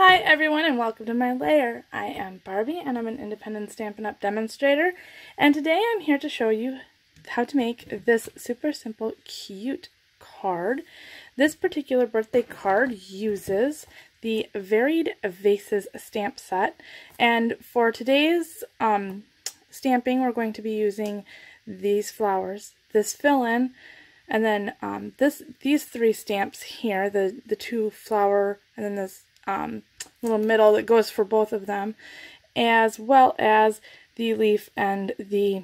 Hi everyone and welcome to my lair. I am Barbie and I'm an independent Stampin' Up! demonstrator and today I'm here to show you how to make this super simple cute card. This particular birthday card uses the Varied Vases stamp set and for today's um, stamping we're going to be using these flowers, this fill-in, and then um, this these three stamps here, the, the two flower and then this um, little middle that goes for both of them, as well as the leaf and the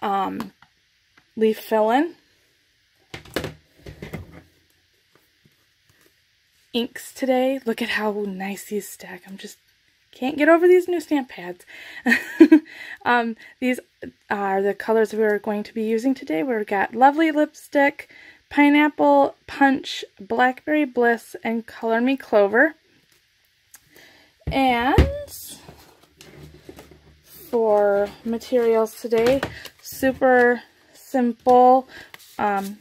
um, leaf fill-in. Inks today. Look at how nice these stack. I'm just can't get over these new stamp pads. um, these are the colors we're going to be using today. We've got Lovely Lipstick, Pineapple Punch, Blackberry Bliss, and Call Me Clover. And for materials today, super simple. Um,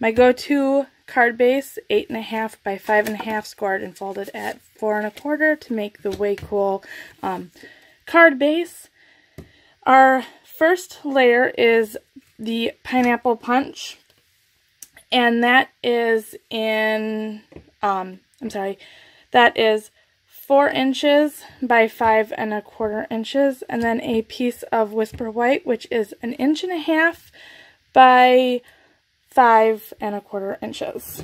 my go-to card base, 8.5 by 5.5 scored and folded at 4 and a quarter to make the way cool um, card base. Our first layer is the Pineapple Punch and that is in, um, I'm sorry, that is four inches by five and a quarter inches, and then a piece of Whisper White, which is an inch and a half by five and a quarter inches.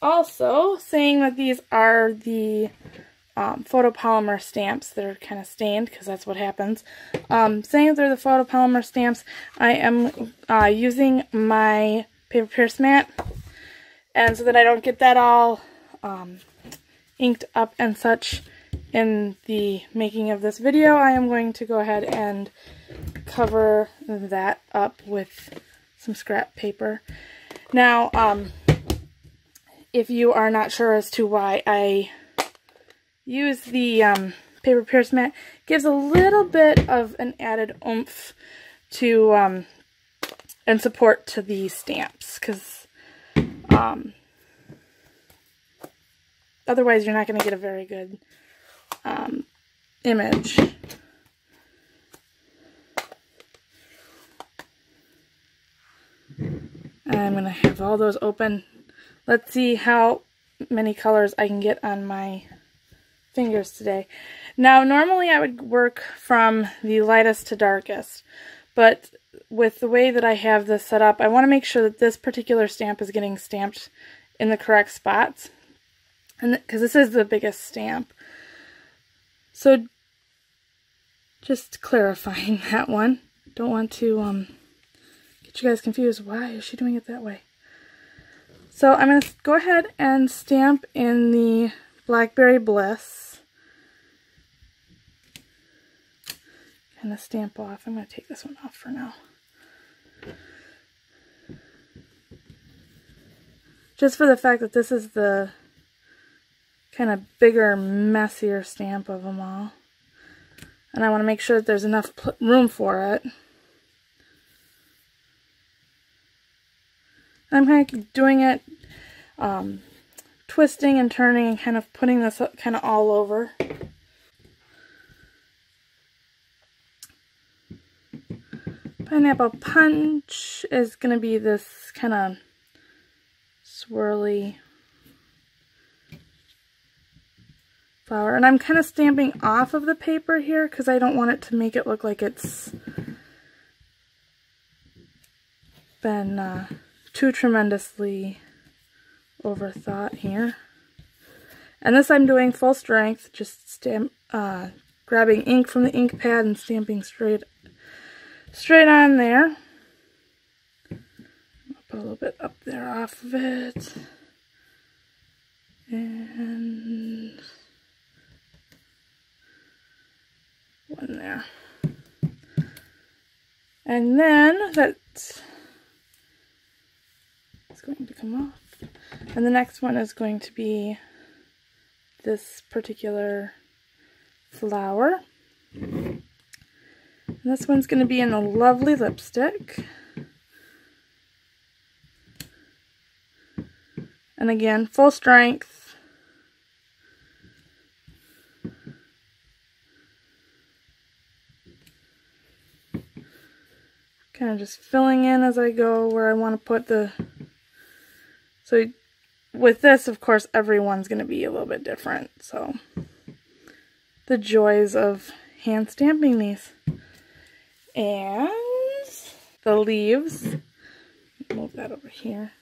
Also, saying that these are the um, photopolymer stamps that are kind of stained because that's what happens. Um, saying they're the photopolymer stamps, I am uh, using my paper pierce mat and so that I don't get that all um, inked up and such in the making of this video, I am going to go ahead and cover that up with some scrap paper. Now, um, if you are not sure as to why I use the um, paper pierce mat. Gives a little bit of an added oomph to um, and support to the stamps because um, otherwise you're not going to get a very good um, image. I'm going to have all those open. Let's see how many colors I can get on my fingers today. Now, normally I would work from the lightest to darkest, but with the way that I have this set up, I want to make sure that this particular stamp is getting stamped in the correct spots, and because this is the biggest stamp. So, just clarifying that one. Don't want to um, get you guys confused. Why is she doing it that way? So I'm going to go ahead and stamp in the Blackberry Bliss. Kind of stamp off. I'm going to take this one off for now. Just for the fact that this is the kind of bigger, messier stamp of them all. And I want to make sure that there's enough room for it. I'm kind of doing it um, twisting and turning and kind of putting this kind of all over. Pineapple Punch is going to be this kind of swirly flower. And I'm kind of stamping off of the paper here because I don't want it to make it look like it's been uh, too tremendously overthought here. And this I'm doing full strength, just stamp, uh, grabbing ink from the ink pad and stamping straight, straight on there. I'll put a little bit up there off of it. And one there. And then that's going to come off. And the next one is going to be this particular flower. This one's going to be in a lovely lipstick. And again, full strength. Kind of just filling in as I go where I want to put the... So with this, of course, everyone's going to be a little bit different. So the joys of hand stamping these. And the leaves. Move that over here.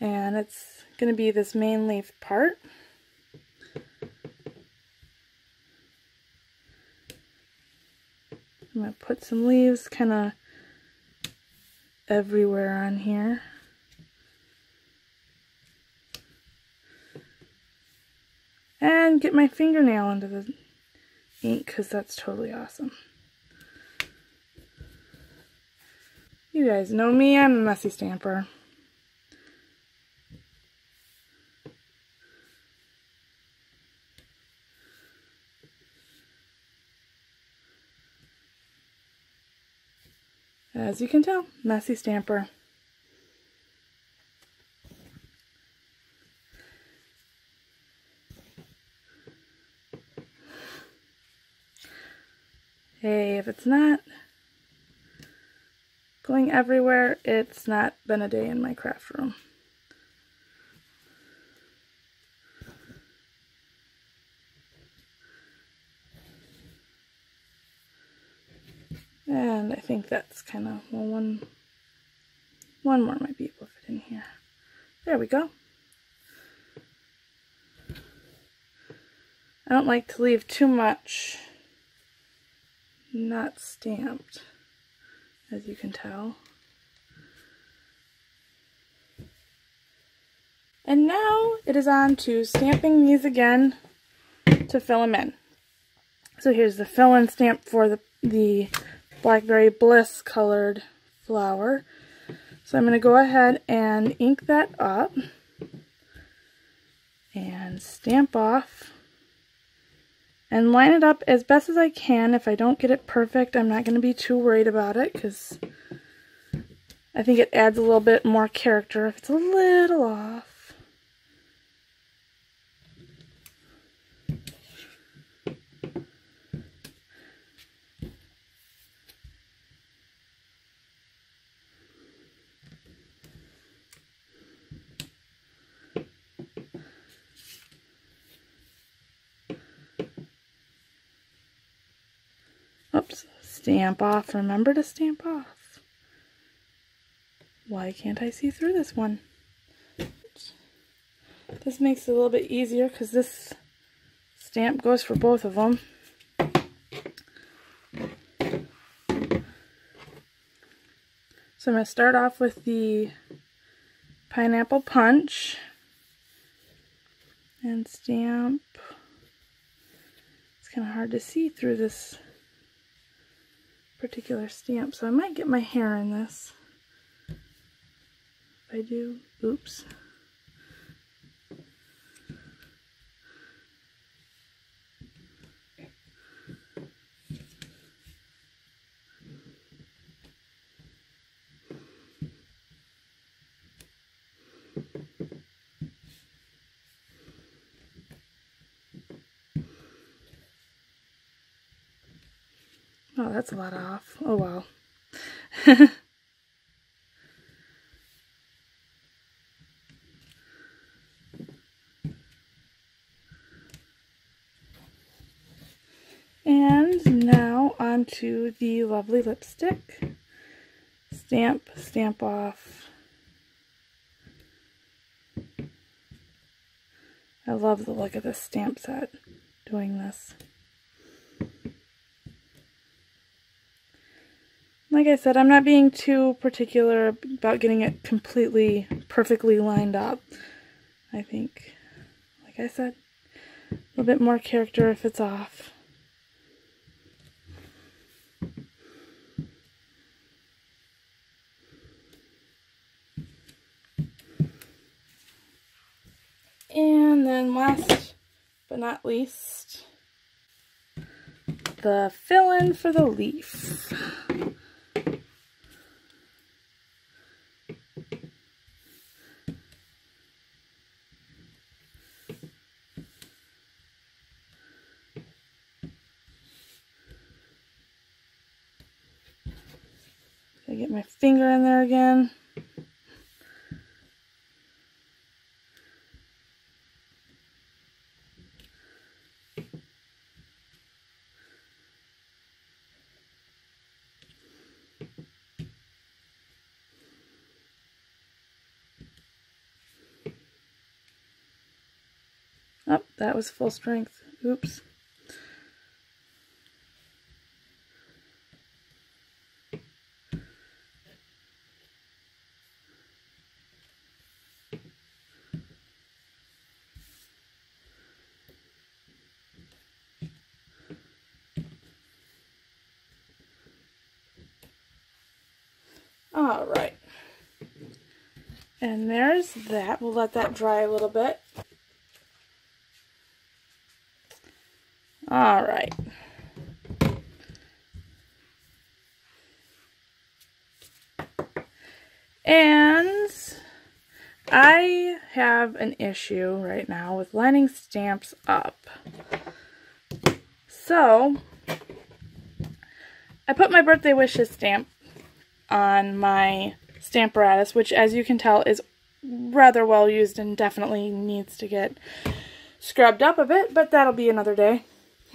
And it's going to be this main leaf part. I'm going to put some leaves kind of everywhere on here. And get my fingernail into the ink because that's totally awesome. You guys know me, I'm a messy stamper. As you can tell, messy stamper. Hey, if it's not going everywhere, it's not been a day in my craft room. And I think that's kind of, well, one, one more might be able to fit in here. There we go. I don't like to leave too much not stamped, as you can tell. And now it is on to stamping these again to fill them in. So here's the fill-in stamp for the, the Blackberry Bliss colored flower. So I'm going to go ahead and ink that up and stamp off and line it up as best as I can. If I don't get it perfect, I'm not going to be too worried about it because I think it adds a little bit more character if it's a little off. Oops, stamp off. Remember to stamp off. Why can't I see through this one? This makes it a little bit easier because this stamp goes for both of them. So I'm going to start off with the pineapple punch and stamp. It's kind of hard to see through this particular stamp, so I might get my hair in this. If I do, oops. Oh, that's a lot off. Oh, wow. and now onto the lovely lipstick. Stamp, stamp off. I love the look of this stamp set doing this. Like I said, I'm not being too particular about getting it completely perfectly lined up. I think, like I said, a little bit more character if it's off. And then last but not least, the fill-in for the leaf. Get my finger in there again. Oh, that was full strength. Oops. All right. And there's that. We'll let that dry a little bit. All right. And I have an issue right now with lining stamps up. So, I put my birthday wishes stamp on my Stamparatus, which as you can tell is rather well used and definitely needs to get scrubbed up a bit, but that'll be another day.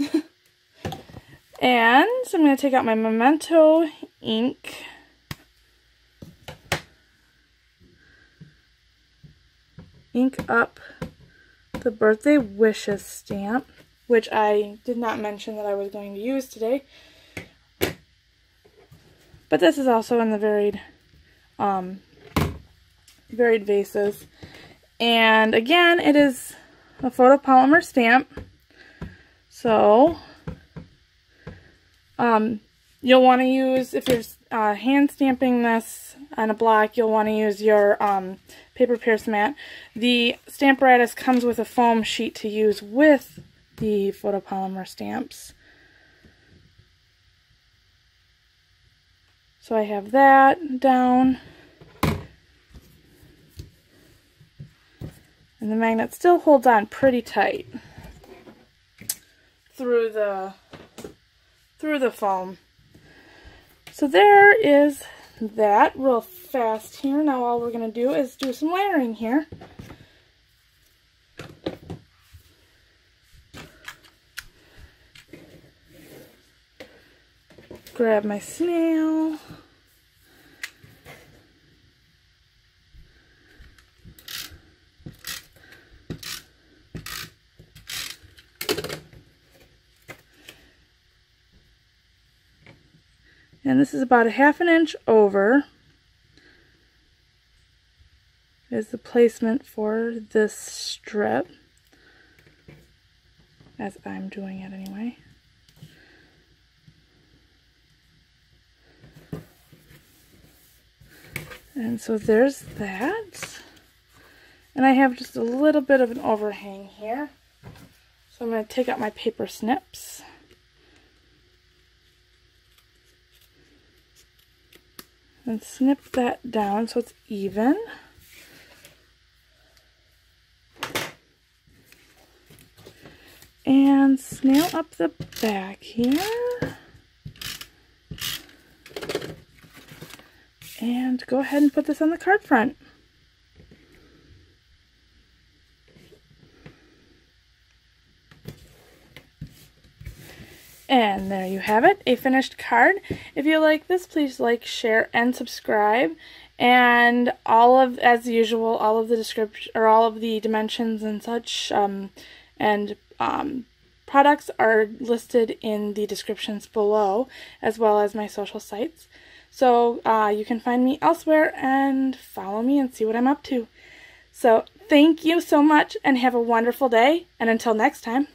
and I'm going to take out my Memento ink. Ink up the birthday wishes stamp, which I did not mention that I was going to use today. But this is also in the varied, um, varied vases. And again, it is a photopolymer stamp. So, um, you'll want to use, if you're uh, hand stamping this on a block, you'll want to use your um, paper pierce mat. The Stamparatus comes with a foam sheet to use with the photopolymer stamps. So I have that down. And the magnet still holds on pretty tight through the through the foam. So there is that real fast here. Now all we're going to do is do some layering here. Grab my snail. And this is about a half an inch over is the placement for this strip as I'm doing it anyway. And so there's that. And I have just a little bit of an overhang here. So I'm going to take out my paper snips. and snip that down so it's even. And snail up the back here. And go ahead and put this on the card front. And there you have it, a finished card. If you like this, please like, share, and subscribe. And all of, as usual, all of the description or all of the dimensions and such, um, and um, products are listed in the descriptions below, as well as my social sites. So uh, you can find me elsewhere and follow me and see what I'm up to. So thank you so much and have a wonderful day. And until next time.